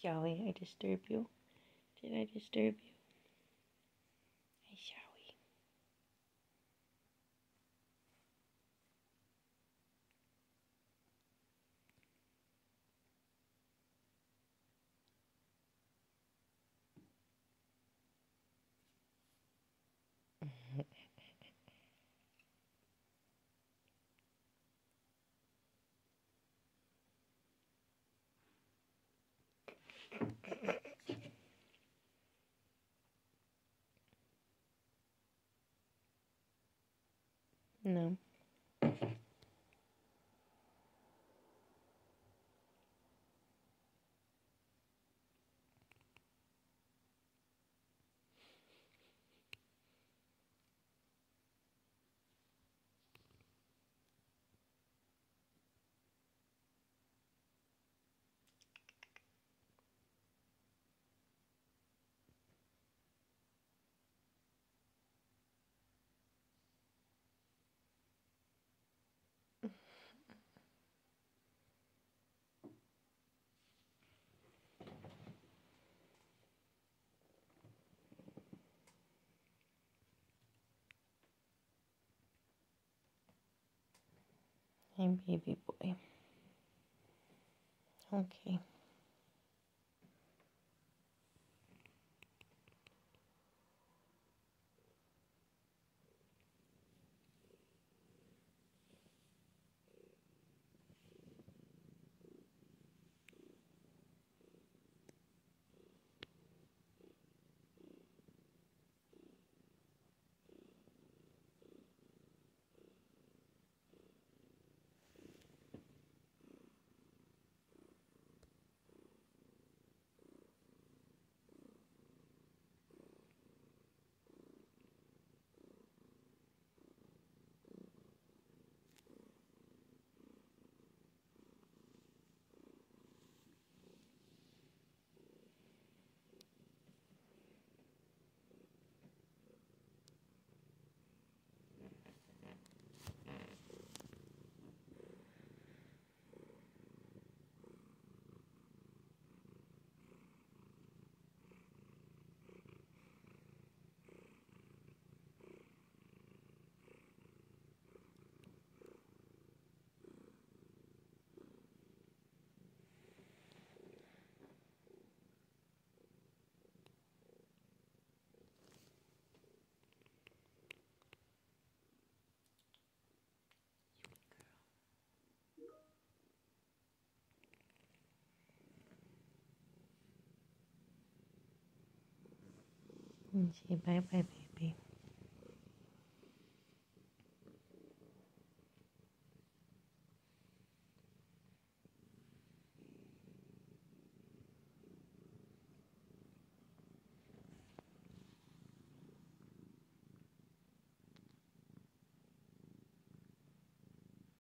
shall we? I disturb you? Did I disturb you? Hey, shall No. Hey, baby boy. Okay. 一拜拜，拜拜。